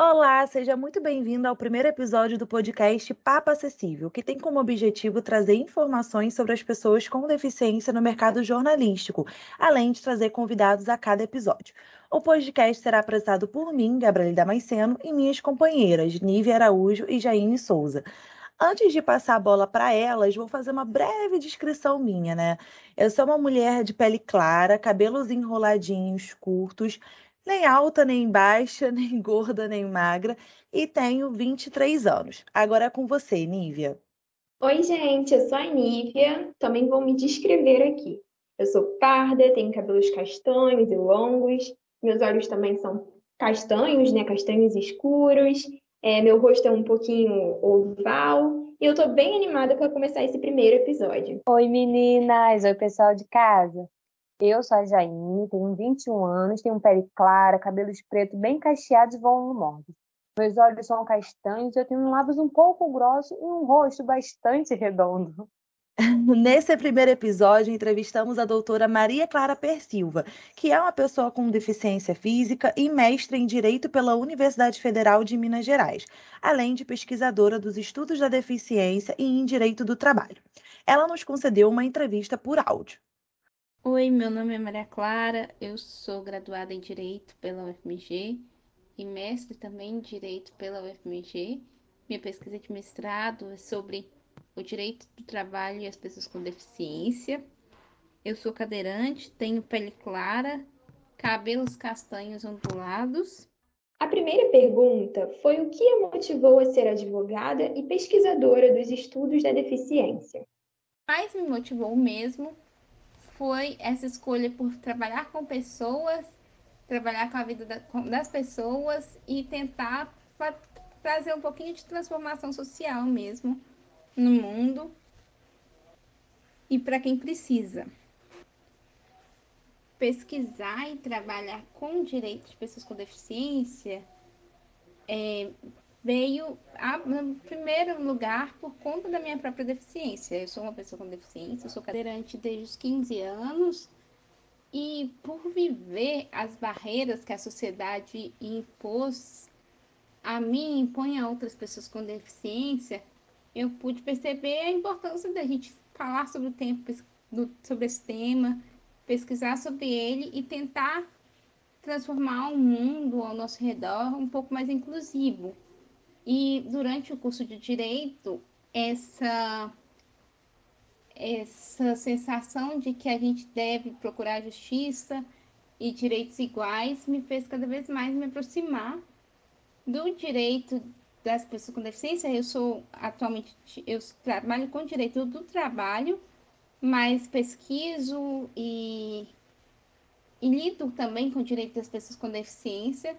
Olá, seja muito bem-vindo ao primeiro episódio do podcast Papo Acessível, que tem como objetivo trazer informações sobre as pessoas com deficiência no mercado jornalístico, além de trazer convidados a cada episódio. O podcast será apresentado por mim, Gabriela Damasceno, e minhas companheiras, Nívia Araújo e Jaine Souza. Antes de passar a bola para elas, vou fazer uma breve descrição minha, né? Eu sou uma mulher de pele clara, cabelos enroladinhos, curtos, nem alta, nem baixa, nem gorda, nem magra, e tenho 23 anos. Agora é com você, Nívia. Oi, gente, eu sou a Nívia, também vou me descrever aqui. Eu sou parda, tenho cabelos castanhos e longos, meus olhos também são castanhos, né, castanhos escuros, é, meu rosto é um pouquinho oval, e eu tô bem animada para começar esse primeiro episódio. Oi, meninas! Oi, pessoal de casa! Eu sou a Jaine, tenho 21 anos, tenho pele clara, cabelos pretos bem cacheados e voluminosos. Meus olhos são castanhos, eu tenho lábios um pouco grossos e um rosto bastante redondo. Nesse primeiro episódio, entrevistamos a doutora Maria Clara Persilva, que é uma pessoa com deficiência física e mestre em Direito pela Universidade Federal de Minas Gerais, além de pesquisadora dos estudos da deficiência e em Direito do Trabalho. Ela nos concedeu uma entrevista por áudio. Oi, meu nome é Maria Clara, eu sou graduada em Direito pela UFMG e mestre também em Direito pela UFMG. Minha pesquisa de mestrado é sobre o direito do trabalho e as pessoas com deficiência. Eu sou cadeirante, tenho pele clara, cabelos castanhos ondulados. A primeira pergunta foi o que a motivou a ser advogada e pesquisadora dos estudos da deficiência. Mais me motivou mesmo foi essa escolha por trabalhar com pessoas, trabalhar com a vida das pessoas e tentar trazer um pouquinho de transformação social mesmo no mundo e para quem precisa. Pesquisar e trabalhar com direitos de pessoas com deficiência é, veio, a, no primeiro lugar, por conta da minha própria deficiência. Eu sou uma pessoa com deficiência, eu sou cadeirante desde os 15 anos. E por viver as barreiras que a sociedade impôs a mim, impõe a outras pessoas com deficiência, eu pude perceber a importância da gente falar sobre o tempo, sobre esse tema, pesquisar sobre ele e tentar transformar o mundo ao nosso redor um pouco mais inclusivo. E durante o curso de direito, essa essa sensação de que a gente deve procurar justiça e direitos iguais me fez cada vez mais me aproximar do direito das pessoas com deficiência. Eu sou atualmente eu trabalho com direito do trabalho, mas pesquiso e, e lido também com direito das pessoas com deficiência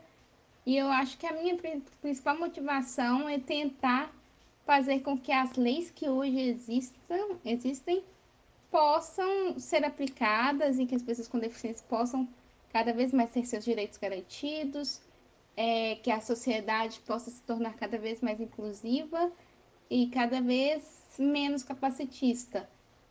e eu acho que a minha principal motivação é tentar fazer com que as leis que hoje existam, existem possam ser aplicadas e que as pessoas com deficiência possam cada vez mais ter seus direitos garantidos, é, que a sociedade possa se tornar cada vez mais inclusiva e cada vez menos capacitista.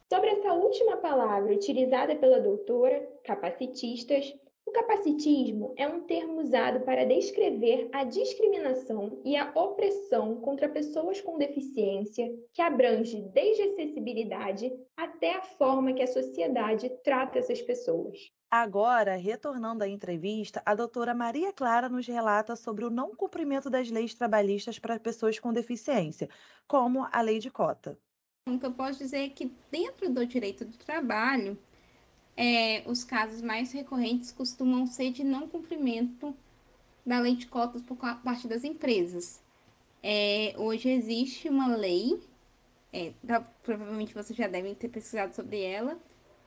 Sobre essa última palavra utilizada pela doutora, capacitistas, o capacitismo é um termo usado para descrever a discriminação e a opressão contra pessoas com deficiência, que abrange desde a acessibilidade até a forma que a sociedade trata essas pessoas. Agora, retornando à entrevista, a doutora Maria Clara nos relata sobre o não cumprimento das leis trabalhistas para pessoas com deficiência, como a lei de cota. O que eu posso dizer é que, dentro do direito do trabalho, é, os casos mais recorrentes costumam ser de não cumprimento da lei de cotas por parte das empresas. É, hoje existe uma lei, é, provavelmente vocês já devem ter pesquisado sobre ela,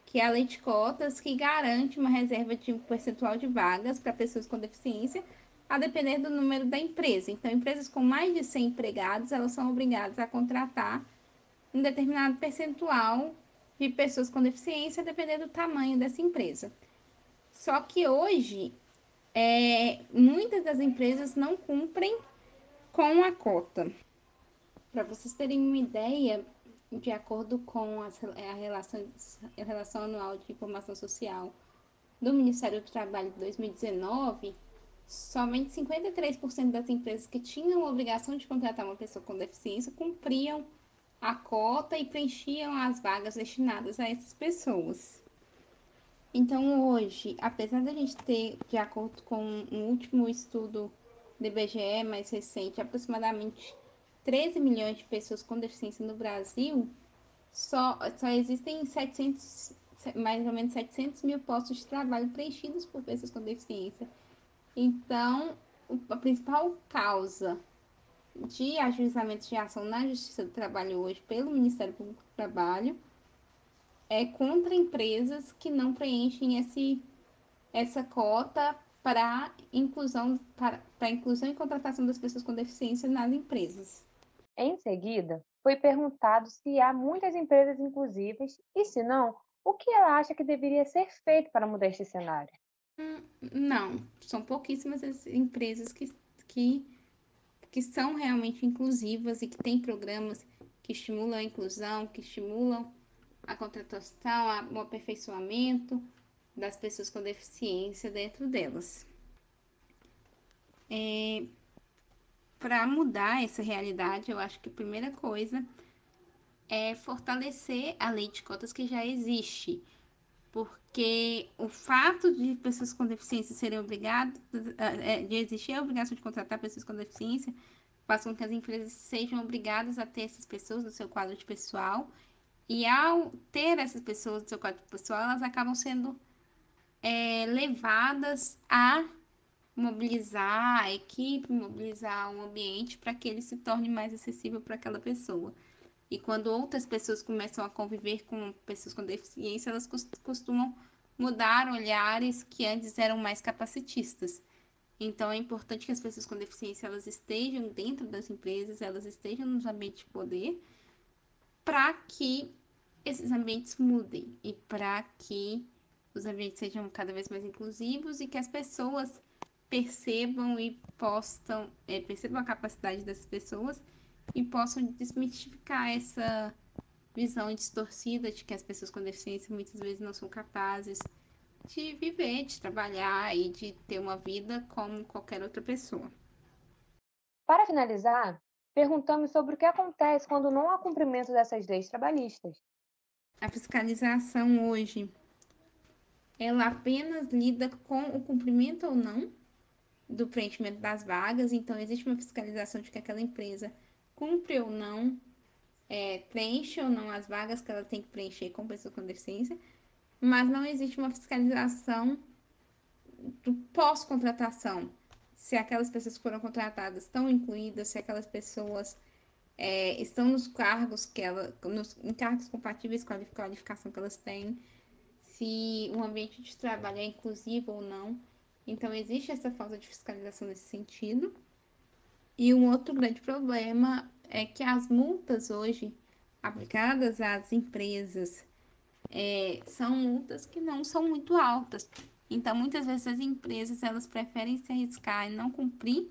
que é a lei de cotas, que garante uma reserva de um percentual de vagas para pessoas com deficiência, a depender do número da empresa. Então, empresas com mais de 100 empregados, elas são obrigadas a contratar um determinado percentual de pessoas com deficiência, dependendo do tamanho dessa empresa. Só que hoje, é, muitas das empresas não cumprem com a cota. Para vocês terem uma ideia, de acordo com a, relação, a relação anual de informação social do Ministério do Trabalho de 2019, somente 53% das empresas que tinham a obrigação de contratar uma pessoa com deficiência cumpriam a cota e preenchiam as vagas destinadas a essas pessoas. Então, hoje, apesar da gente ter, de acordo com um último estudo do IBGE mais recente, aproximadamente 13 milhões de pessoas com deficiência no Brasil, só, só existem 700, mais ou menos 700 mil postos de trabalho preenchidos por pessoas com deficiência. Então, a principal causa de ajuizamento de ação na Justiça do Trabalho hoje pelo Ministério Público do Trabalho é contra empresas que não preenchem esse, essa cota para inclusão para, para inclusão e contratação das pessoas com deficiência nas empresas. Em seguida, foi perguntado se há muitas empresas inclusivas e, se não, o que ela acha que deveria ser feito para mudar este cenário. Hum, não, são pouquíssimas as empresas que, que, que são realmente inclusivas e que têm programas que estimulam a inclusão, que estimulam a contratação, o aperfeiçoamento das pessoas com deficiência dentro delas. É, Para mudar essa realidade, eu acho que a primeira coisa é fortalecer a lei de cotas que já existe porque o fato de pessoas com deficiência serem obrigadas, é, de existir a obrigação de contratar pessoas com deficiência, faz com que as empresas sejam obrigadas a ter essas pessoas no seu quadro de pessoal, e ao ter essas pessoas no seu quadro de pessoal, elas acabam sendo é, levadas a mobilizar a equipe, mobilizar o ambiente para que ele se torne mais acessível para aquela pessoa. E quando outras pessoas começam a conviver com pessoas com deficiência, elas costumam mudar olhares que antes eram mais capacitistas. Então é importante que as pessoas com deficiência elas estejam dentro das empresas, elas estejam nos ambientes de poder, para que esses ambientes mudem e para que os ambientes sejam cada vez mais inclusivos e que as pessoas percebam e possam é, percebam a capacidade dessas pessoas e possam desmistificar essa visão distorcida de que as pessoas com deficiência muitas vezes não são capazes de viver, de trabalhar e de ter uma vida como qualquer outra pessoa. Para finalizar, perguntamos sobre o que acontece quando não há cumprimento dessas leis trabalhistas. A fiscalização hoje, ela apenas lida com o cumprimento ou não do preenchimento das vagas, então existe uma fiscalização de que aquela empresa cumpre ou não, é, preenche ou não as vagas que ela tem que preencher com pessoa com deficiência, mas não existe uma fiscalização do pós-contratação. Se aquelas pessoas que foram contratadas estão incluídas, se aquelas pessoas é, estão nos cargos que ela, nos cargos compatíveis com a qualificação que elas têm, se o ambiente de trabalho é inclusivo ou não. Então existe essa falta de fiscalização nesse sentido. E um outro grande problema é que as multas hoje aplicadas às empresas é, são multas que não são muito altas. Então, muitas vezes as empresas elas preferem se arriscar e não cumprir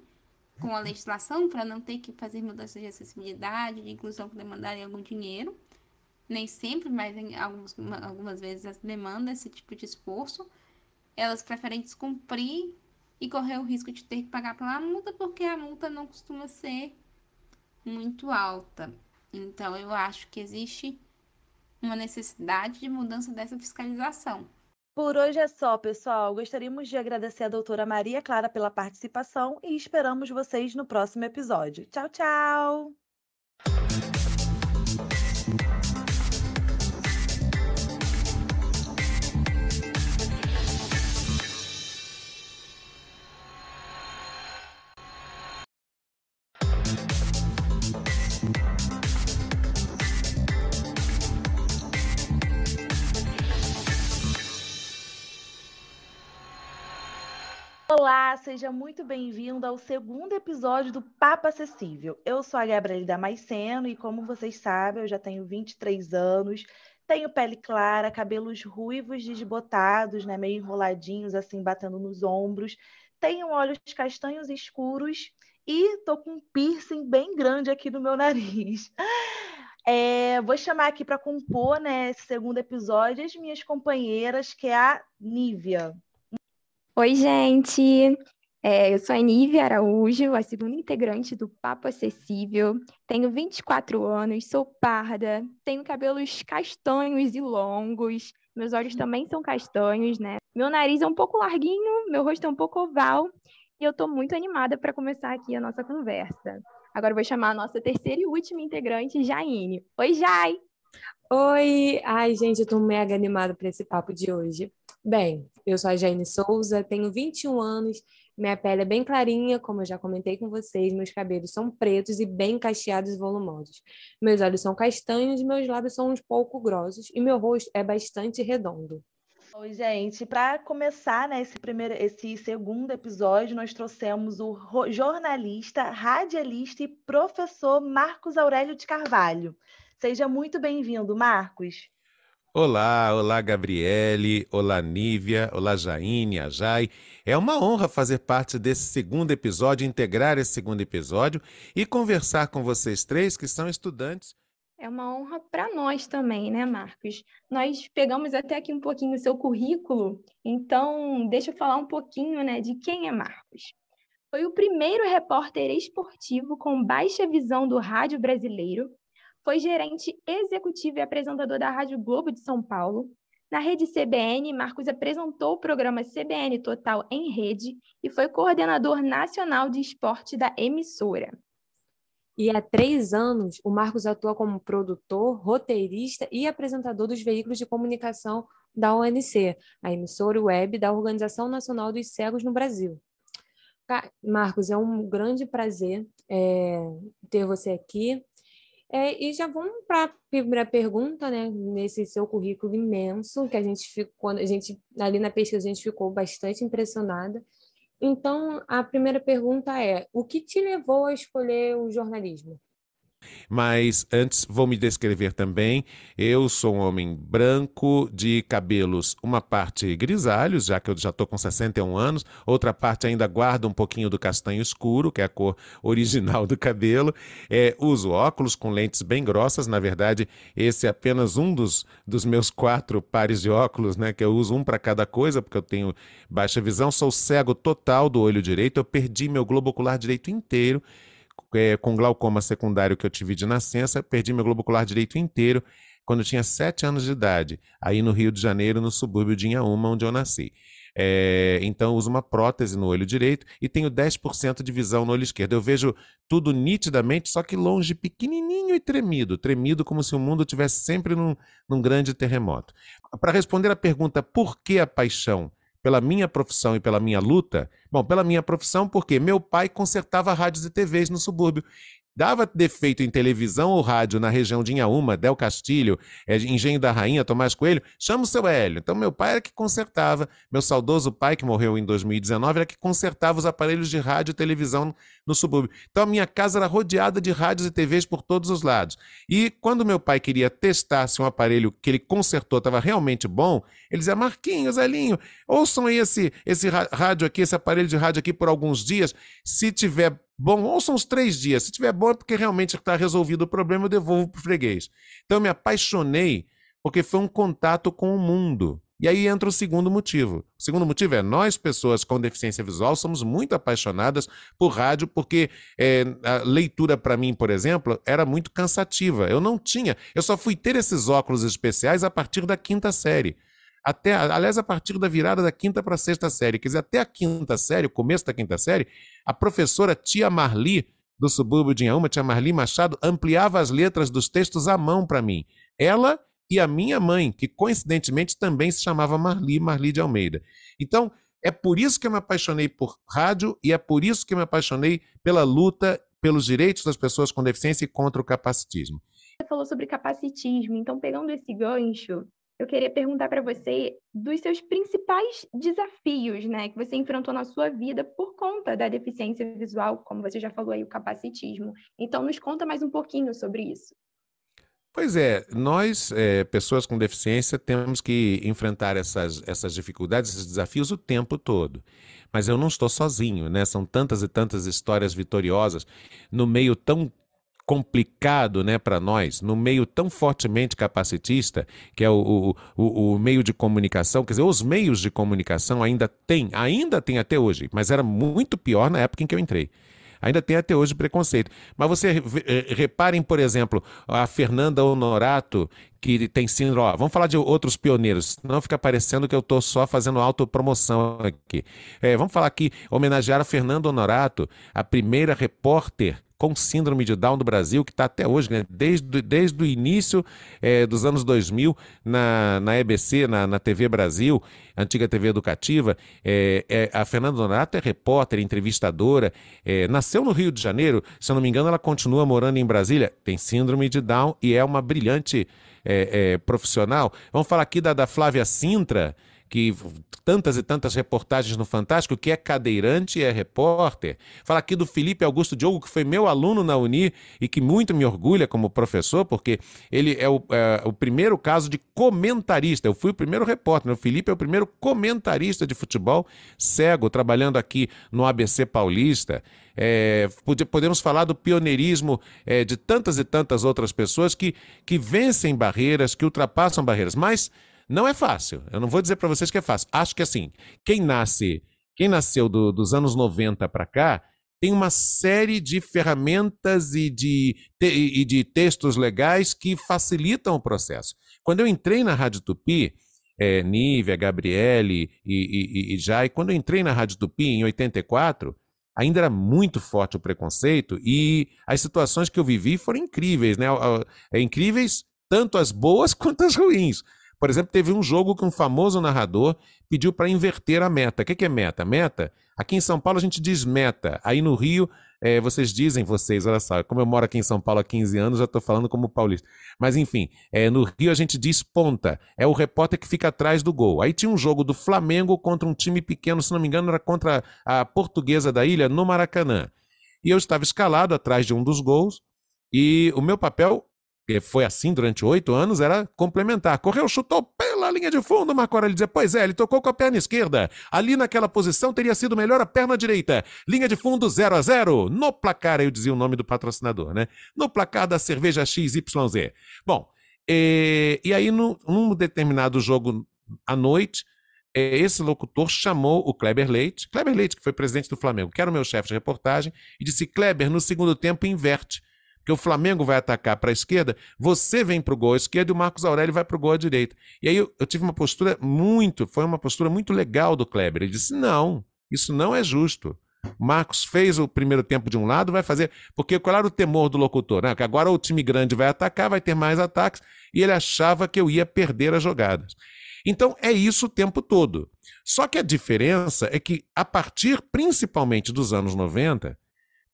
com a legislação para não ter que fazer mudanças de acessibilidade, de inclusão que demandarem algum dinheiro. Nem sempre, mas em alguns, algumas vezes as demandam esse tipo de esforço. Elas preferem descumprir e correr o risco de ter que pagar pela multa, porque a multa não costuma ser muito alta. Então, eu acho que existe uma necessidade de mudança dessa fiscalização. Por hoje é só, pessoal. Gostaríamos de agradecer a doutora Maria Clara pela participação e esperamos vocês no próximo episódio. Tchau, tchau! Olá, seja muito bem-vindo ao segundo episódio do Papo Acessível. Eu sou a Gabriela Damasceno e, como vocês sabem, eu já tenho 23 anos, tenho pele clara, cabelos ruivos desbotados, né, meio enroladinhos, assim, batendo nos ombros, tenho olhos castanhos escuros e tô com um piercing bem grande aqui no meu nariz. É, vou chamar aqui para compor né, esse segundo episódio as minhas companheiras, que é a Nívia. Oi, gente! É, eu sou a Nívia Araújo, a segunda integrante do Papo Acessível. Tenho 24 anos, sou parda, tenho cabelos castanhos e longos, meus olhos também são castanhos, né? Meu nariz é um pouco larguinho, meu rosto é um pouco oval, e eu estou muito animada para começar aqui a nossa conversa. Agora vou chamar a nossa terceira e última integrante, Jaine. Oi, Jai! Oi! Ai, gente, eu estou mega animada para esse papo de hoje. Bem, eu sou a Jaine Souza, tenho 21 anos, minha pele é bem clarinha, como eu já comentei com vocês, meus cabelos são pretos e bem cacheados e volumosos. Meus olhos são castanhos, meus lábios são um pouco grossos e meu rosto é bastante redondo. Oi, gente. Para começar né, esse, primeiro, esse segundo episódio, nós trouxemos o jornalista, radialista e professor Marcos Aurélio de Carvalho. Seja muito bem-vindo, Marcos. Olá, olá, Gabriele, olá, Nívia, olá, Jaine, Ajay. É uma honra fazer parte desse segundo episódio, integrar esse segundo episódio e conversar com vocês três que são estudantes. É uma honra para nós também, né, Marcos? Nós pegamos até aqui um pouquinho o seu currículo, então deixa eu falar um pouquinho né, de quem é Marcos. Foi o primeiro repórter esportivo com baixa visão do rádio brasileiro foi gerente executivo e apresentador da Rádio Globo de São Paulo. Na rede CBN, Marcos apresentou o programa CBN Total em Rede e foi coordenador nacional de esporte da emissora. E há três anos, o Marcos atua como produtor, roteirista e apresentador dos veículos de comunicação da ONC, a emissora web da Organização Nacional dos Cegos no Brasil. Marcos, é um grande prazer é, ter você aqui. É, e já vamos para a primeira pergunta, né? Nesse seu currículo imenso, que a gente ficou, a gente ali na pesquisa a gente ficou bastante impressionada. Então, a primeira pergunta é: o que te levou a escolher o jornalismo? Mas antes vou me descrever também. Eu sou um homem branco, de cabelos, uma parte grisalhos, já que eu já estou com 61 anos, outra parte ainda guarda um pouquinho do castanho escuro, que é a cor original do cabelo. É, uso óculos com lentes bem grossas, na verdade, esse é apenas um dos, dos meus quatro pares de óculos, né? Que eu uso um para cada coisa, porque eu tenho baixa visão, sou cego total do olho direito, eu perdi meu globo ocular direito inteiro é, com glaucoma secundário que eu tive de nascença, perdi meu globo ocular direito inteiro quando eu tinha sete anos de idade, aí no Rio de Janeiro, no subúrbio de Inhaúma, onde eu nasci. É, então, uso uma prótese no olho direito e tenho 10% de visão no olho esquerdo. Eu vejo tudo nitidamente, só que longe, pequenininho e tremido tremido como se o mundo estivesse sempre num, num grande terremoto. Para responder a pergunta por que a paixão pela minha profissão e pela minha luta? Bom, pela minha profissão, porque meu pai consertava rádios e TVs no subúrbio dava defeito em televisão ou rádio na região de Inhaúma, Del Castilho, é, Engenho da Rainha, Tomás Coelho, chama o seu Hélio. Então, meu pai era que consertava, meu saudoso pai, que morreu em 2019, era que consertava os aparelhos de rádio e televisão no subúrbio. Então, a minha casa era rodeada de rádios e TVs por todos os lados. E quando meu pai queria testar se um aparelho que ele consertou estava realmente bom, ele dizia, Marquinhos, Elinho, ouçam aí esse, esse rádio aqui, esse aparelho de rádio aqui por alguns dias, se tiver Bom, ouçam uns três dias. Se tiver bom, é porque realmente está resolvido o problema, eu devolvo para o freguês. Então, eu me apaixonei porque foi um contato com o mundo. E aí entra o segundo motivo. O segundo motivo é nós, pessoas com deficiência visual, somos muito apaixonadas por rádio, porque é, a leitura, para mim, por exemplo, era muito cansativa. Eu não tinha, eu só fui ter esses óculos especiais a partir da quinta série até, aliás, a partir da virada da quinta para a sexta série, quer dizer, até a quinta série, o começo da quinta série, a professora Tia Marli, do subúrbio de Inhaúma, Tia Marli Machado, ampliava as letras dos textos à mão para mim. Ela e a minha mãe, que coincidentemente também se chamava Marli, Marli de Almeida. Então, é por isso que eu me apaixonei por rádio e é por isso que eu me apaixonei pela luta pelos direitos das pessoas com deficiência e contra o capacitismo. Você falou sobre capacitismo, então pegando esse gancho, eu queria perguntar para você dos seus principais desafios, né, que você enfrentou na sua vida por conta da deficiência visual, como você já falou aí, o capacitismo. Então, nos conta mais um pouquinho sobre isso. Pois é, nós, é, pessoas com deficiência, temos que enfrentar essas, essas dificuldades, esses desafios o tempo todo. Mas eu não estou sozinho, né? São tantas e tantas histórias vitoriosas no meio tão complicado né, para nós, no meio tão fortemente capacitista, que é o, o, o, meio de comunicação, quer dizer, os meios de comunicação ainda tem, ainda tem até hoje, mas era muito pior na época em que eu entrei. Ainda tem até hoje preconceito. Mas você eh, reparem, por exemplo, a Fernanda Honorato, que tem síndrome. Vamos falar de outros pioneiros, não fica parecendo que eu estou só fazendo autopromoção aqui. É, vamos falar aqui, homenagear a Fernanda Honorato, a primeira repórter com síndrome de Down do Brasil, que está até hoje, né? desde, desde o início é, dos anos 2000, na, na EBC, na, na TV Brasil, antiga TV educativa. É, é, a Fernanda Donato é repórter, entrevistadora, é, nasceu no Rio de Janeiro, se eu não me engano, ela continua morando em Brasília, tem síndrome de Down e é uma brilhante é, é, profissional. Vamos falar aqui da, da Flávia Sintra, que tantas e tantas reportagens no Fantástico, que é cadeirante e é repórter. Fala aqui do Felipe Augusto Diogo, que foi meu aluno na Uni e que muito me orgulha como professor, porque ele é o, é, o primeiro caso de comentarista. Eu fui o primeiro repórter, né? o Felipe é o primeiro comentarista de futebol cego, trabalhando aqui no ABC Paulista. É, podemos falar do pioneirismo é, de tantas e tantas outras pessoas que, que vencem barreiras, que ultrapassam barreiras, mas não é fácil. Eu não vou dizer para vocês que é fácil. Acho que assim, quem nasce, quem nasceu do, dos anos 90 para cá, tem uma série de ferramentas e de, e de textos legais que facilitam o processo. Quando eu entrei na Rádio Tupi, é, Nívia, Gabriele e, e, e Jai, quando eu entrei na Rádio Tupi em 84, ainda era muito forte o preconceito e as situações que eu vivi foram incríveis, né? É, incríveis tanto as boas quanto as ruins. Por exemplo, teve um jogo que um famoso narrador pediu para inverter a meta. O que é meta? Meta, aqui em São Paulo a gente diz meta. Aí no Rio, é, vocês dizem, vocês, olha só, como eu moro aqui em São Paulo há 15 anos, já estou falando como paulista. Mas enfim, é, no Rio a gente diz ponta. É o repórter que fica atrás do gol. Aí tinha um jogo do Flamengo contra um time pequeno, se não me engano, era contra a portuguesa da ilha, no Maracanã. E eu estava escalado atrás de um dos gols. E o meu papel que foi assim durante oito anos, era complementar. Correu, chutou pela linha de fundo, Marco Aurélio dizia, pois é, ele tocou com a perna esquerda. Ali naquela posição teria sido melhor a perna direita. Linha de fundo 0 a 0 No placar, eu dizia o nome do patrocinador, né? No placar da cerveja XYZ. Bom, e, e aí no, num determinado jogo à noite, esse locutor chamou o Kleber Leite, Kleber Leite, que foi presidente do Flamengo, que era o meu chefe de reportagem, e disse: Kleber, no segundo tempo inverte que o Flamengo vai atacar para a esquerda, você vem para o gol à esquerda e o Marcos Aurélio vai para o gol à direita. E aí eu, eu, tive uma postura muito, foi uma postura muito legal do Kleber. Ele disse: não, isso não é justo. Marcos fez o primeiro tempo de um lado, vai fazer. Porque qual era o temor do locutor? Né? Que agora o time grande vai atacar, vai ter mais ataques, e ele achava que eu ia perder as jogadas. Então é isso o tempo todo. Só que a diferença é que, a partir principalmente dos anos 90,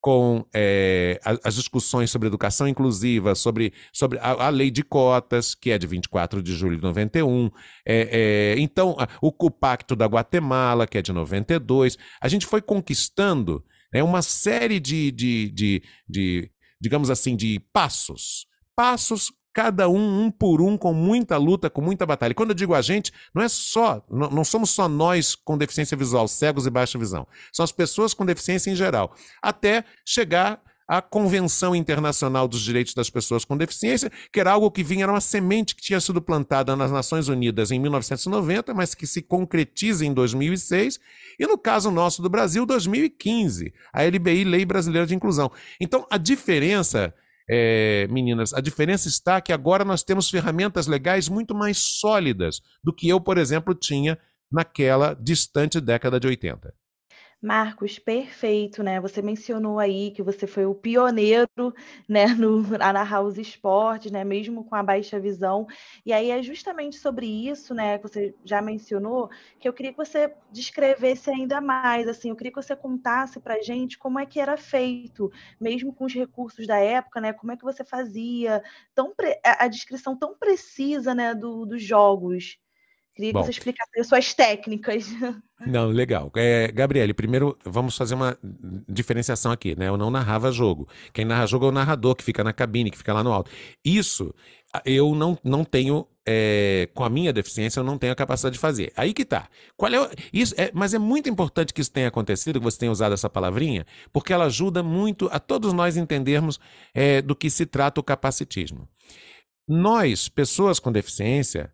com é, as discussões sobre educação inclusiva, sobre, sobre a, a, lei de cotas, que é de 24 de julho de 91, é, é, então o, o Pacto da Guatemala, que é de 92. A gente foi conquistando né, uma série de, de, de, de, digamos assim, de passos. Passos cada um, um por um, com muita luta, com muita batalha. E quando eu digo a gente, não é só, não, somos só nós com deficiência visual, cegos e baixa visão. São as pessoas com deficiência em geral. Até chegar à Convenção Internacional dos Direitos das Pessoas com Deficiência, que era algo que vinha, era uma semente que tinha sido plantada nas Nações Unidas em 1990, mas que se concretiza em 2006, e no caso nosso do Brasil, 2015, a LBI, Lei Brasileira de Inclusão. Então, a diferença é, meninas, a diferença está que agora nós temos ferramentas legais muito mais sólidas do que eu, por exemplo, tinha naquela distante década de 80. Marcos, perfeito, né? Você mencionou aí que você foi o pioneiro, né, no, a os esportes, né, mesmo com a baixa visão. E aí é justamente sobre isso, né, que você já mencionou, que eu queria que você descrevesse ainda mais, assim, eu queria que você contasse para gente como é que era feito, mesmo com os recursos da época, né, como é que você fazia, tão a descrição tão precisa, né, do, dos jogos. Queria Bom. que você explicasse as suas técnicas. Não, legal. É, Gabriele, primeiro vamos fazer uma diferenciação aqui, né? Eu não narrava jogo. Quem narra jogo é o narrador, que fica na cabine, que fica lá no alto. Isso eu não, não tenho, é, com a minha deficiência, eu não tenho a capacidade de fazer. Aí que tá. Qual é, isso é, mas é muito importante que isso tenha acontecido, que você tenha usado essa palavrinha, porque ela ajuda muito a todos nós entendermos é, do que se trata o capacitismo. Nós, pessoas com deficiência,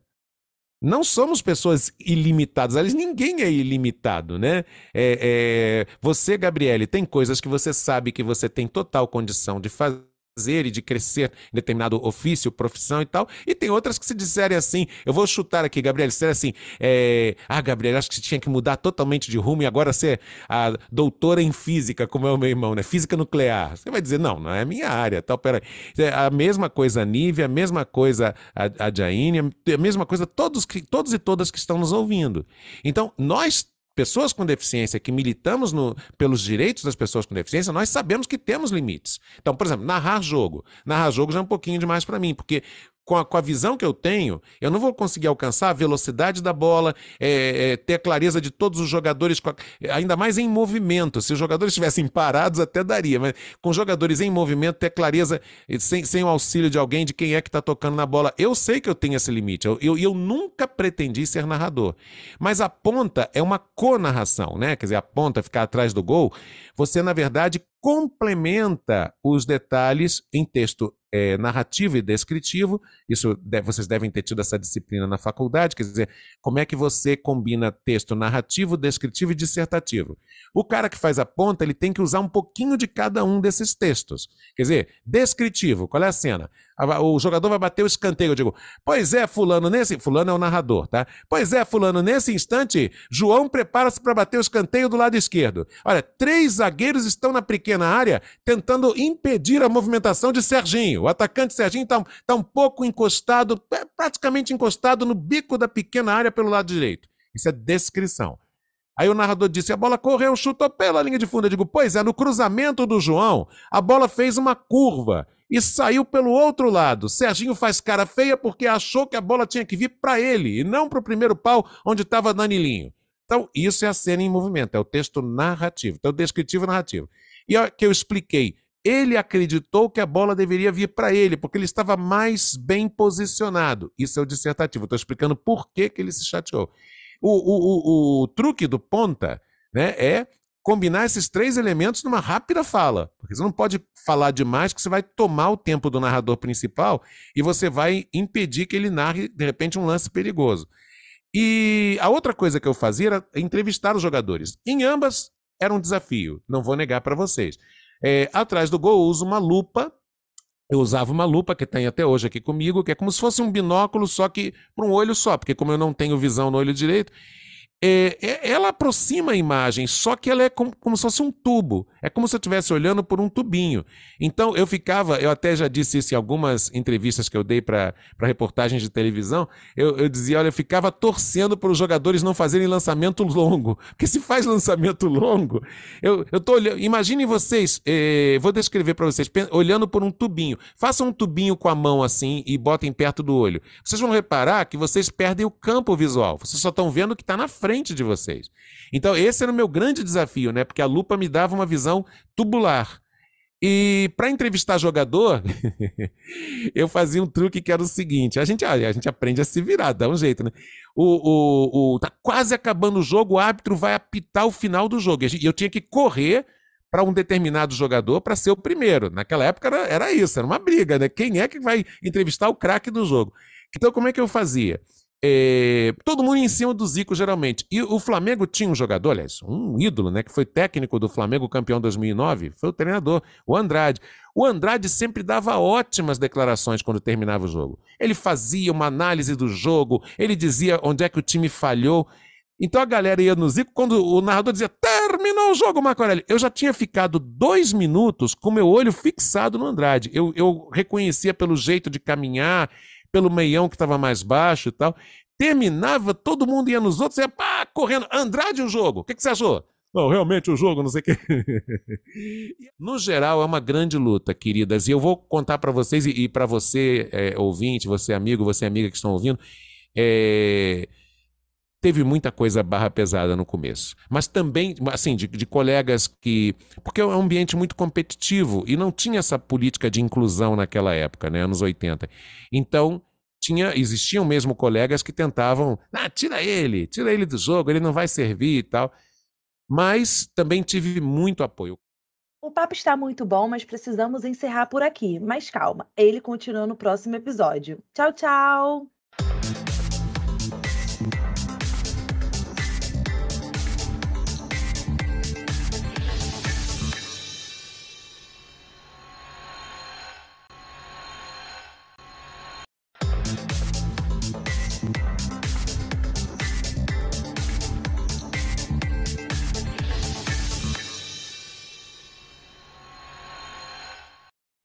não somos pessoas ilimitadas, aliás, ninguém é ilimitado, né? É, é, você, Gabriele, tem coisas que você sabe que você tem total condição de fazer e de crescer em determinado ofício, profissão e tal. E tem outras que se disserem assim, eu vou chutar aqui, Gabriel, se assim, é, ah, Gabriel, acho que você tinha que mudar totalmente de rumo e agora ser a doutora em física, como é o meu irmão, né? Física nuclear. Você vai dizer, não, não é minha área, tal, peraí. É a mesma coisa a Nívia, a mesma coisa a, a Jaine, a mesma coisa todos, todos e todas que estão nos ouvindo. Então, nós pessoas com deficiência que militamos no, pelos direitos das pessoas com deficiência, nós sabemos que temos limites. Então, por exemplo, narrar jogo. Narrar jogo já é um pouquinho demais para mim, porque com a, com a, visão que eu tenho, eu não vou conseguir alcançar a velocidade da bola, é, é, ter a clareza de todos os jogadores, a, ainda mais em movimento. Se os jogadores estivessem parados, até daria, mas com jogadores em movimento, ter clareza sem, sem o auxílio de alguém de quem é que está tocando na bola. Eu sei que eu tenho esse limite, eu, eu, eu nunca pretendi ser narrador. Mas a ponta é uma co-narração, né? Quer dizer, a ponta ficar atrás do gol, você, na verdade, complementa os detalhes em texto é, narrativo e descritivo. Isso vocês devem ter tido essa disciplina na faculdade, quer dizer, como é que você combina texto narrativo, descritivo e dissertativo. O cara que faz a ponta, ele tem que usar um pouquinho de cada um desses textos. Quer dizer, descritivo, qual é a cena? O jogador vai bater o escanteio. Eu digo, pois é, Fulano, nesse. Fulano é o narrador, tá? Pois é, Fulano, nesse instante, João prepara-se para bater o escanteio do lado esquerdo. Olha, três zagueiros estão na pequena área tentando impedir a movimentação de Serginho. O atacante Serginho está tá um pouco encostado, é, praticamente encostado no bico da pequena área pelo lado direito. Isso é descrição. Aí o narrador disse: a bola correu, chutou pela linha de fundo. Eu digo: pois é, no cruzamento do João, a bola fez uma curva e saiu pelo outro lado. Serginho faz cara feia porque achou que a bola tinha que vir para ele e não para o primeiro pau onde estava Danilinho. Então, isso é a cena em movimento, é o texto narrativo, então descritivo narrativo. E o que eu expliquei, ele acreditou que a bola deveria vir para ele, porque ele estava mais bem posicionado. Isso é o dissertativo. Estou explicando por que, que ele se chateou. O, o, o, o truque do ponta né, é combinar esses três elementos numa rápida fala. Porque você não pode falar demais, que você vai tomar o tempo do narrador principal e você vai impedir que ele narre, de repente, um lance perigoso. E a outra coisa que eu fazia era entrevistar os jogadores. Em ambas era um desafio, não vou negar para vocês. É, atrás do gol eu uso uma lupa eu usava uma lupa que tem até hoje aqui comigo, que é como se fosse um binóculo, só que para um olho só, porque como eu não tenho visão no olho direito, é, é, ela aproxima a imagem, só que ela é como, como se fosse um tubo. É como se eu estivesse olhando por um tubinho. Então eu ficava, eu até já disse isso em algumas entrevistas que eu dei para reportagens de televisão, eu, eu, dizia, olha, eu ficava torcendo para os jogadores não fazerem lançamento longo. Porque se faz lançamento longo, eu, eu olhando. Imaginem vocês, eh, vou descrever para vocês, olhando por um tubinho. Façam um tubinho com a mão assim e botem perto do olho. Vocês vão reparar que vocês perdem o campo visual. Vocês só estão vendo o que está na frente frente de vocês. Então, esse era o meu grande desafio, né? Porque a lupa me dava uma visão tubular. E para entrevistar jogador, eu fazia um truque que era o seguinte: a gente, a gente aprende a se virar, dá um jeito, né? O, o, o, tá quase acabando o jogo, o árbitro vai apitar o final do jogo. E eu tinha que correr para um determinado jogador para ser o primeiro. Naquela época era, era isso, era uma briga, né? Quem é que vai entrevistar o craque do jogo? Então, como é que eu fazia? É, todo mundo em cima do Zico, geralmente. E o Flamengo tinha um jogador, aliás, um ídolo, né? Que foi técnico do Flamengo, campeão 2009, foi o treinador, o Andrade. O Andrade sempre dava ótimas declarações quando terminava o jogo. Ele fazia uma análise do jogo, ele dizia onde é que o time falhou. Então a galera ia no Zico, quando o narrador dizia, terminou o jogo, Marco Aurélio. Eu já tinha ficado dois minutos com meu olho fixado no Andrade. Eu, eu reconhecia pelo jeito de caminhar, pelo meião que estava mais baixo e tal. Terminava, todo mundo ia nos outros, ia pá, correndo. Andrade, o jogo. O que, que você achou? Não, realmente o jogo, não sei o quê. no geral, é uma grande luta, queridas. E eu vou contar para vocês e, e para você, é, ouvinte, você amigo, você amiga que estão ouvindo. É... teve muita coisa barra pesada no começo. Mas também, assim, de, de, colegas que. Porque é um ambiente muito competitivo e não tinha essa política de inclusão naquela época, né, anos 80. Então, tinha, existiam mesmo colegas que tentavam. Ah, tira ele, tira ele do jogo, ele não vai servir e tal. Mas também tive muito apoio. O papo está muito bom, mas precisamos encerrar por aqui. Mas calma, ele continua no próximo episódio. Tchau, tchau!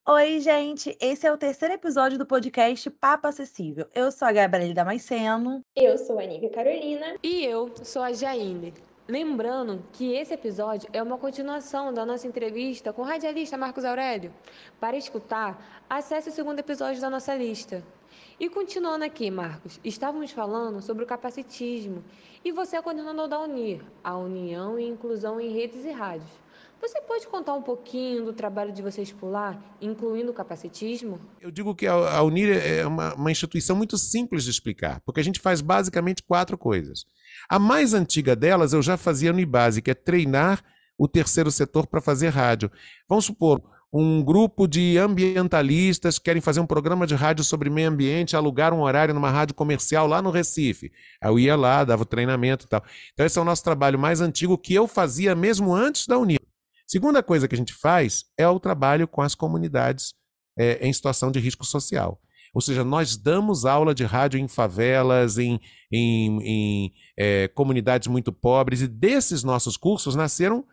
Oi, gente! Esse é o terceiro episódio do podcast Papo Acessível. Eu sou a Gabriela Damasceno. Eu sou a Nívia Carolina. E eu sou a Jaine. Lembrando que esse episódio é uma continuação da nossa entrevista com o radialista Marcos Aurélio. Para escutar, acesse o segundo episódio da nossa lista. E continuando aqui, Marcos, estávamos falando sobre o capacitismo e você é coordenador da UNIR, a União e Inclusão em Redes e Rádios. Você pode contar um pouquinho do trabalho de vocês por lá, incluindo o capacitismo? Eu digo que a Unir é uma, uma instituição muito simples de explicar, porque a gente faz basicamente quatro coisas. A mais antiga delas eu já fazia no IBASE, que é treinar o terceiro setor para fazer rádio. Vamos supor, um grupo de ambientalistas querem fazer um programa de rádio sobre meio ambiente, alugar um horário numa rádio comercial lá no Recife. Eu ia lá, dava o treinamento e tal. Então esse é o nosso trabalho mais antigo que eu fazia mesmo antes da Unir. Segunda coisa que a gente faz é o trabalho com as comunidades é, em situação de risco social. Ou seja, nós damos aula de rádio em favelas, em, em, em é, comunidades muito pobres, e desses nossos cursos nasceram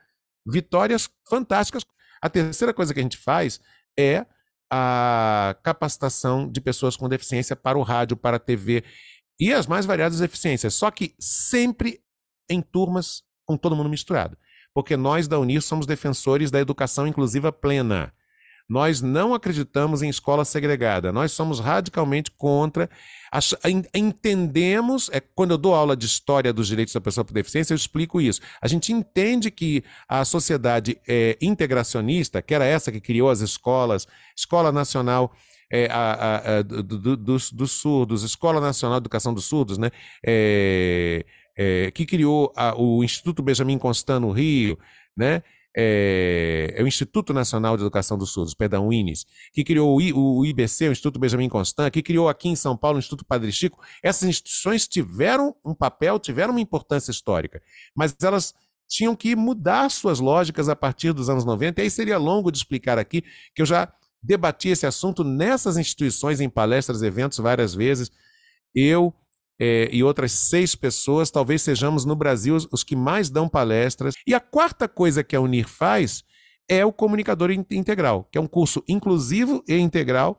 vitórias fantásticas. A terceira coisa que a gente faz é a capacitação de pessoas com deficiência para o rádio, para a TV e as mais variadas deficiências, só que sempre em turmas com todo mundo misturado porque nós da Unir somos defensores da educação inclusiva plena. Nós não acreditamos em escola segregada. Nós somos radicalmente contra. Entendemos, é, quando eu dou aula de história dos direitos da pessoa com deficiência, eu explico isso. A gente entende que a sociedade é, integracionista, que era essa que criou as escolas, Escola Nacional é, a, a, a, do, do, dos, dos, surdos, Escola Nacional de Educação dos Surdos, né? É, é, que criou a, o Instituto Benjamin Constant no Rio, né? É, é, o Instituto Nacional de Educação dos Surdos, perdão, o INES, que criou o, I, o, IBC, o Instituto Benjamin Constant, que criou aqui em São Paulo o Instituto Padre Chico. Essas instituições tiveram um papel, tiveram uma importância histórica, mas elas tinham que mudar suas lógicas a partir dos anos 90, e aí seria longo de explicar aqui, que eu já debati esse assunto nessas instituições, em palestras, eventos, várias vezes. Eu é, e outras seis pessoas, talvez sejamos no Brasil os, os, que mais dão palestras. E a quarta coisa que a Unir faz é o Comunicador Integral, que é um curso inclusivo e integral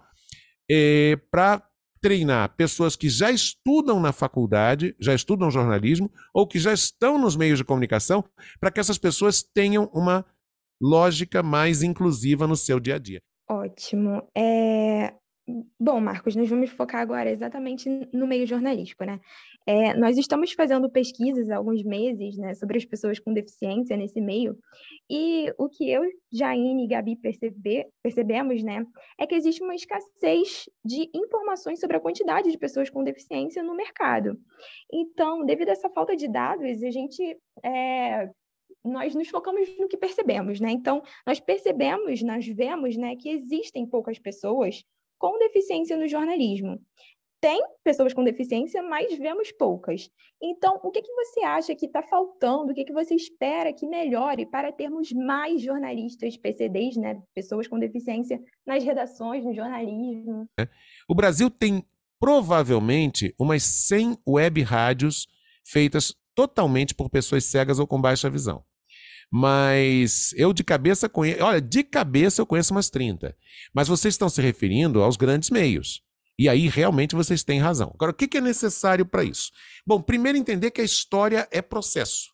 é, para treinar pessoas que já estudam na faculdade, já estudam jornalismo, ou que já estão nos meios de comunicação, para que essas pessoas tenham uma lógica mais inclusiva no seu dia a dia. Ótimo. É, Bom, Marcos, nós vamos focar agora exatamente no meio jornalístico, né? É, nós estamos fazendo pesquisas há alguns meses, né, sobre as pessoas com deficiência nesse meio, e o que eu, Jaine e Gabi perceber, percebemos, né, é que existe uma escassez de informações sobre a quantidade de pessoas com deficiência no mercado. Então, devido a essa falta de dados, a gente é, nós nos focamos no que percebemos, né? Então, nós percebemos, nós vemos, né, que existem poucas pessoas com deficiência no jornalismo. Tem pessoas com deficiência, mas vemos poucas. Então, o que, que você acha que está faltando? O que, que você espera que melhore para termos mais jornalistas PCDs, né? pessoas com deficiência, nas redações, no jornalismo? É. O Brasil tem provavelmente umas 100 web rádios feitas totalmente por pessoas cegas ou com baixa visão. Mas eu de cabeça conheço. Olha, de cabeça eu conheço umas 30. Mas vocês estão se referindo aos grandes meios. E aí realmente vocês têm razão. Agora, o que é necessário para isso? Bom, primeiro entender que a história é processo.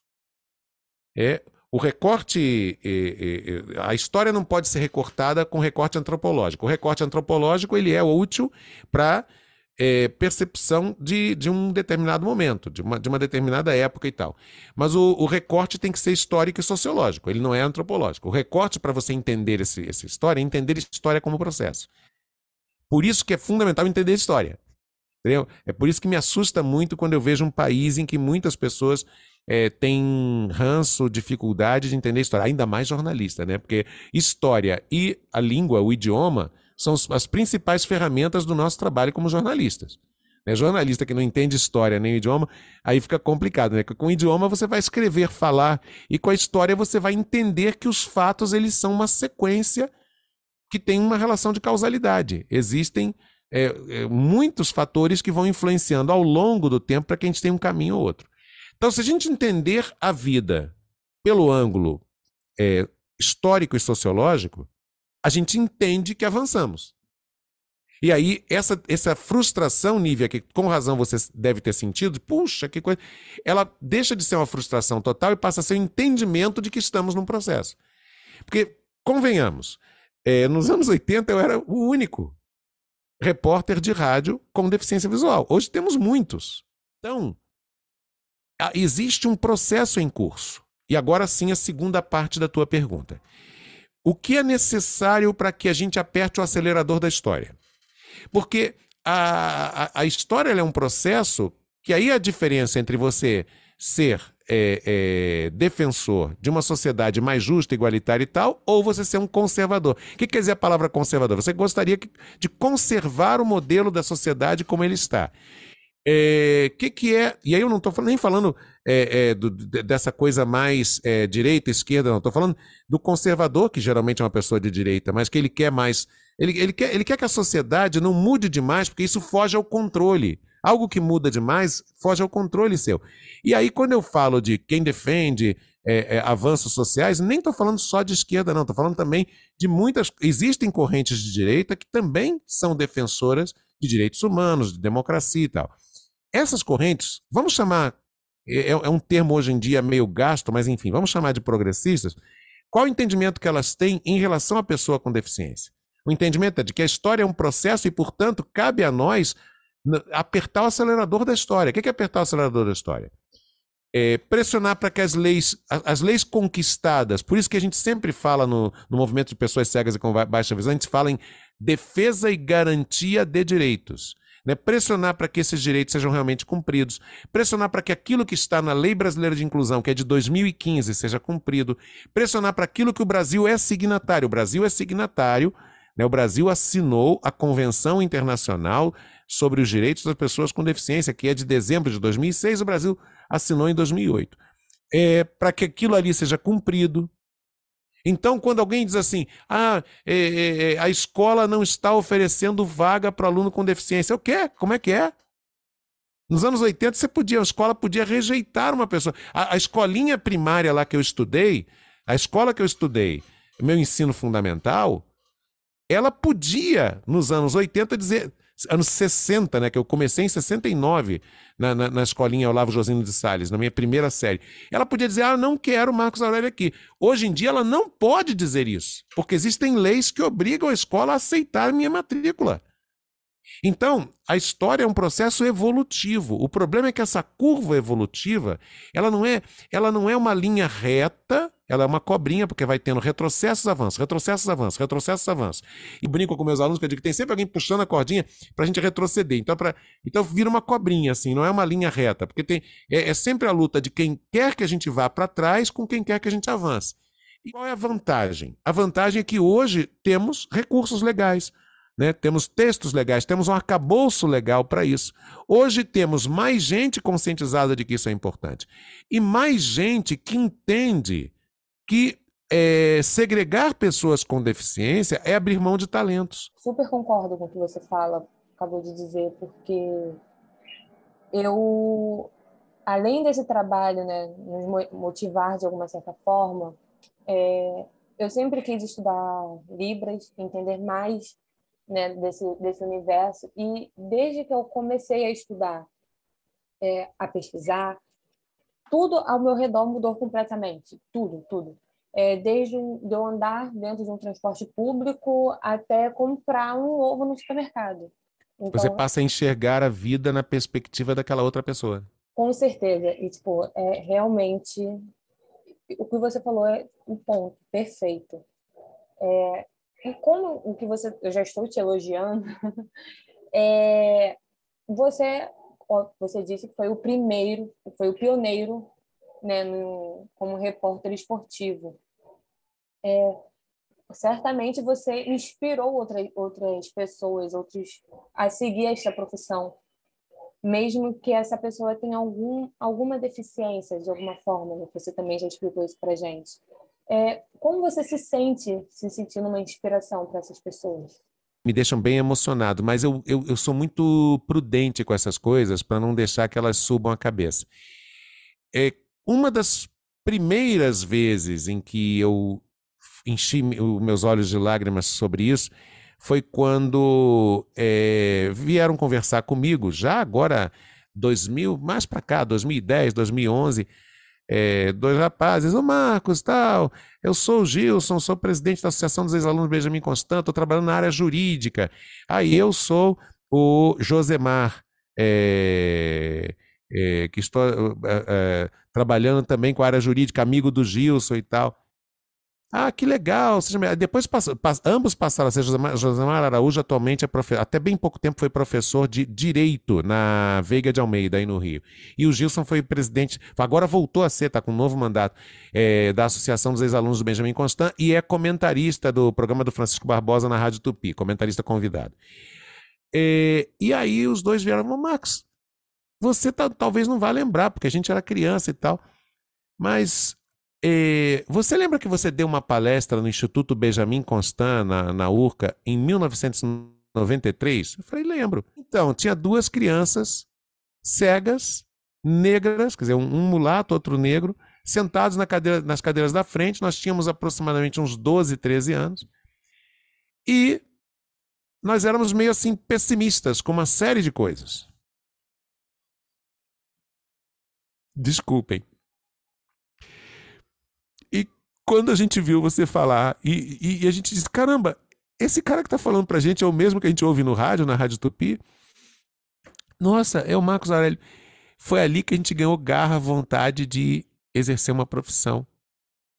É o recorte, é, é, é, a história não pode ser recortada com recorte antropológico. O recorte antropológico ele é útil para é, percepção de, de um determinado momento, de uma, de uma determinada época e tal. Mas o, o recorte tem que ser histórico e sociológico, ele não é antropológico. O recorte, para você entender esse, essa história, é entender história como processo. Por isso que é fundamental entender história. Entendeu? É por isso que me assusta muito quando eu vejo um país em que muitas pessoas é, têm ranço, dificuldade de entender história, ainda mais jornalista, né? Porque história e a língua, o idioma, são as principais ferramentas do nosso trabalho como jornalistas. Né? Jornalista que não entende história nem idioma, aí fica complicado, né? Com o idioma você vai escrever, falar, e com a história você vai entender que os fatos eles são uma sequência que tem uma relação de causalidade. Existem é, é, muitos fatores que vão influenciando ao longo do tempo para que a gente tenha um caminho ou outro. Então, se a gente entender a vida pelo ângulo é, histórico e sociológico, a gente entende que avançamos. E aí, essa, essa frustração, Nívia, que com razão você deve ter sentido, puxa, que coisa. Ela deixa de ser uma frustração total e passa a ser um entendimento de que estamos num processo. Porque, convenhamos, é, nos anos 80 eu era o único repórter de rádio com deficiência visual. Hoje temos muitos. Então, existe um processo em curso. E agora sim a segunda parte da tua pergunta. O que é necessário para que a gente aperte o acelerador da história? Porque a, a, a história é um processo que aí a diferença entre você ser é, é, defensor de uma sociedade mais justa, igualitária e tal, ou você ser um conservador. O que quer dizer a palavra conservador? Você gostaria de conservar o modelo da sociedade como ele está. O é, que, que é. E aí eu não estou nem falando é, é, do, dessa coisa mais é, direita, esquerda, não. Estou falando do conservador, que geralmente é uma pessoa de direita, mas que ele quer mais. Ele, ele, quer, ele quer que a sociedade não mude demais, porque isso foge ao controle. Algo que muda demais foge ao controle seu. E aí, quando eu falo de quem defende é, é, avanços sociais, nem estou falando só de esquerda, não. Estou falando também de muitas. Existem correntes de direita que também são defensoras de direitos humanos, de democracia e tal. Essas correntes, vamos chamar, é, é um termo hoje em dia meio gasto, mas enfim, vamos chamar de progressistas. Qual o entendimento que elas têm em relação à pessoa com deficiência? O entendimento é de que a história é um processo e, portanto, cabe a nós apertar o acelerador da história. O que é apertar o acelerador da história? É pressionar para que as leis, as leis conquistadas, por isso que a gente sempre fala no, no movimento de pessoas cegas e com baixa visão, a gente fala em defesa e garantia de direitos. Né? Pressionar para que esses direitos sejam realmente cumpridos, pressionar para que aquilo que está na Lei Brasileira de Inclusão, que é de 2015, seja cumprido, pressionar para aquilo que o Brasil é signatário. O Brasil é signatário, né? o Brasil assinou a Convenção Internacional sobre os Direitos das Pessoas com Deficiência, que é de dezembro de 2006, o Brasil assinou em 2008. É, para que aquilo ali seja cumprido, então, quando alguém diz assim, ah, é, é, é a escola não está oferecendo vaga para aluno com deficiência, o quê? Como é que é? Nos anos 80, você podia, a escola podia rejeitar uma pessoa. A, a escolinha primária lá que eu estudei, a escola que eu estudei, meu ensino fundamental, ela podia, nos anos 80, dizer, anos 60, né, que eu comecei em 69 na, na, na escolinha Olavo Josino de Salles, na minha primeira série. Ela podia dizer, ah, não quero Marcos Aurélio aqui. Hoje em dia ela não pode dizer isso, porque existem leis que obrigam a escola a aceitar minha matrícula. Então, a história é um processo evolutivo. O problema é que essa curva evolutiva, ela não é, ela não é uma linha reta, ela é uma cobrinha, porque vai tendo retrocessos, avanços, retrocessos, avanços, retrocessos, avanços. E brinco com meus alunos que eu digo que tem sempre alguém puxando a cordinha para a gente retroceder. Então, pra, então vira uma cobrinha, assim, não é uma linha reta, porque tem, é, é sempre a luta de quem quer que a gente vá para trás com quem quer que a gente avance. E qual é a vantagem? A vantagem é que hoje temos recursos legais. Né? Temos textos legais, temos um arcabouço legal para isso. Hoje temos mais gente conscientizada de que isso é importante e mais gente que entende que é, segregar pessoas com deficiência é abrir mão de talentos. Super concordo com o que você fala, acabou de dizer, porque eu, além desse trabalho, né, nos motivar de alguma certa forma, é, eu sempre quis estudar Libras, entender mais né, desse, desse universo. E desde que eu comecei a estudar, é, a pesquisar, tudo ao meu redor mudou completamente. Tudo, tudo. É, desde de eu andar dentro de um transporte público até comprar um ovo no supermercado. Então, Você passa a enxergar a vida na perspectiva daquela outra pessoa. Com certeza. E, tipo, é realmente. O que você falou é um ponto perfeito. É, e como o que você. Eu já estou te elogiando. é, você, você disse que foi o primeiro, foi o pioneiro né, no, como repórter esportivo. É, certamente você inspirou outra, outras pessoas, outros a seguir esta profissão, mesmo que essa pessoa tenha algum, alguma deficiência de alguma forma. Né? Você também já explicou isso para gente. É, como você se sente se sentindo uma inspiração para essas pessoas? Me deixam bem emocionado, mas eu, eu, eu sou muito prudente com essas coisas para não deixar que elas subam a cabeça. É, uma das primeiras vezes em que eu enchi meus olhos de lágrimas sobre isso foi quando é, vieram conversar comigo, já agora 2000, mais para cá, 2010, 2011, é, dois rapazes, o Marcos, tal, eu sou o Gilson, sou presidente da Associação dos Ex-Alunos Benjamin Constant, estou trabalhando na área jurídica. Aí eu sou o Josemar, é, é, que estou trabalhando também com a área jurídica, amigo do Gilson e tal. Ah, que legal. Depois ambos passaram a ser Araújo, atualmente é até bem pouco tempo foi professor de Direito na Veiga de Almeida, aí no Rio. E o Gilson foi presidente, agora voltou a ser, está com um novo mandato, é, da Associação dos Ex-Alunos do Benjamin Constant e é comentarista do programa do Francisco Barbosa na Rádio Tupi, comentarista convidado. É, e aí os dois vieram, Max, você tá, talvez não vá lembrar, porque a gente era criança e tal, mas é, você lembra que você deu uma palestra no Instituto Benjamin Constant, na, na URCA, em 1993? Eu falei, lembro. Então, tinha duas crianças cegas, negras, quer dizer, um, um mulato, outro negro, sentados na cadeira, nas cadeiras da frente. Nós tínhamos aproximadamente uns 12, 13 anos. E nós éramos meio assim pessimistas com uma série de coisas. Desculpem quando a gente viu você falar, e, e, e, a gente disse: caramba, esse cara que está falando para a gente é o mesmo que a gente ouve no rádio, na Rádio Tupi? Nossa, é o Marcos Aurélio. Foi ali que a gente ganhou garra, vontade de exercer uma profissão.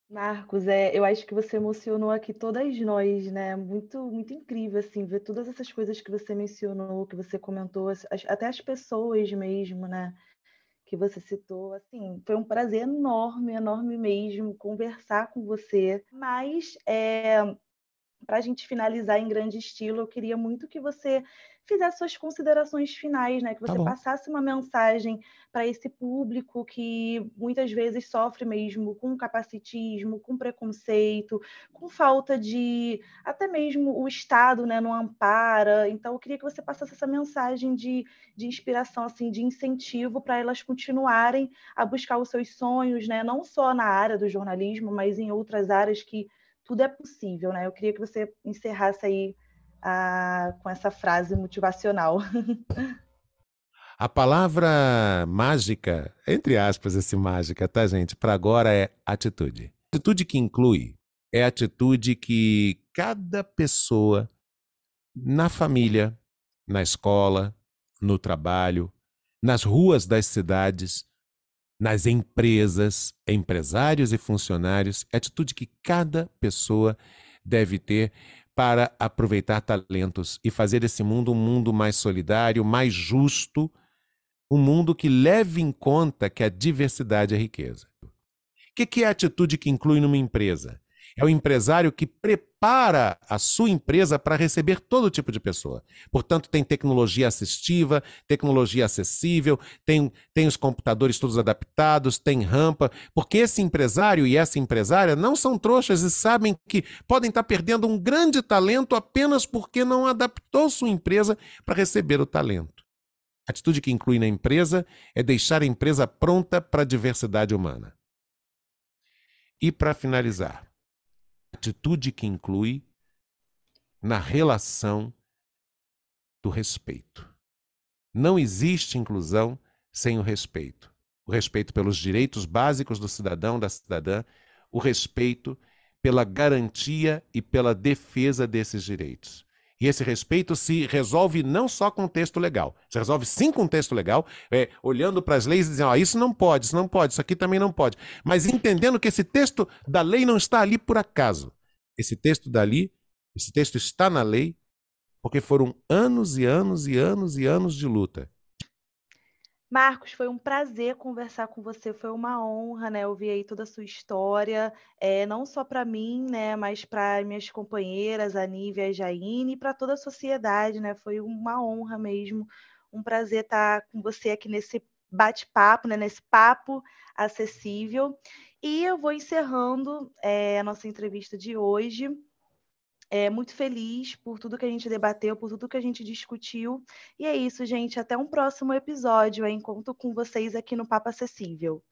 Marcos, é, eu acho que você emocionou aqui todas nós, né? Muito, muito incrível, assim, ver todas essas coisas que você mencionou, que você comentou, as, até as pessoas mesmo, né? Que você citou. Assim, foi um prazer enorme, enorme mesmo conversar com você. Mas é, eh, para a gente finalizar em grande estilo, eu queria muito que você fizesse suas considerações finais, né? Que tá você tá passasse uma mensagem para esse público que muitas vezes sofre mesmo com capacitismo, com preconceito, com falta de até mesmo o Estado, né, não ampara. Então eu queria que você passasse essa mensagem de, de inspiração, assim, de incentivo para elas continuarem a buscar os seus sonhos, né? Não só na área do jornalismo, mas em outras áreas que tudo é possível, né? Eu queria que você encerrasse aí com essa frase motivacional. A palavra mágica, entre aspas, esse mágica, tá, gente? Para agora é atitude. Atitude que inclui é atitude que cada pessoa na família, na escola, no trabalho, nas ruas das cidades, nas empresas, empresários e funcionários, é atitude que cada pessoa deve ter para aproveitar talentos e fazer esse mundo um mundo mais solidário, mais justo, um mundo que leve em conta que a diversidade é riqueza. O que é a atitude que inclui numa empresa? É o empresário que prepara a sua empresa para receber todo tipo de pessoa. Portanto, tem tecnologia assistiva, tecnologia acessível, tem, tem os computadores todos adaptados, tem rampa, porque esse empresário e essa empresária não são trouxas e sabem que podem estar perdendo um grande talento apenas porque não adaptou sua empresa para receber o talento. A atitude que inclui na empresa é deixar a empresa pronta para a diversidade humana. E para finalizar, atitude que inclui na relação do respeito. Não existe inclusão sem o respeito. O respeito pelos direitos básicos do cidadão, da cidadã, o respeito pela garantia e pela defesa desses direitos. E esse respeito se resolve não só com o texto legal, se resolve sim com o texto legal, é, olhando para as leis e dizendo, ó, isso não pode, isso não pode, isso aqui também não pode. Mas entendendo que esse texto da lei não está ali por acaso. Esse texto dali, esse texto está na lei, porque foram anos e anos e anos e anos de luta. Marcos, foi um prazer conversar com você, foi uma honra, né? Ouvir aí toda a sua história, é, não só para mim, né? Mas para minhas companheiras, a Nívia a Jaine, e para toda a sociedade, né? Foi uma honra mesmo, um prazer estar com você aqui nesse bate-papo, né? Nesse papo acessível. E eu vou encerrando é, a nossa entrevista de hoje é, muito feliz por tudo que a gente debateu, por tudo que a gente discutiu. E é isso, gente. Até um próximo episódio. Eu encontro com vocês aqui no Papo Acessível.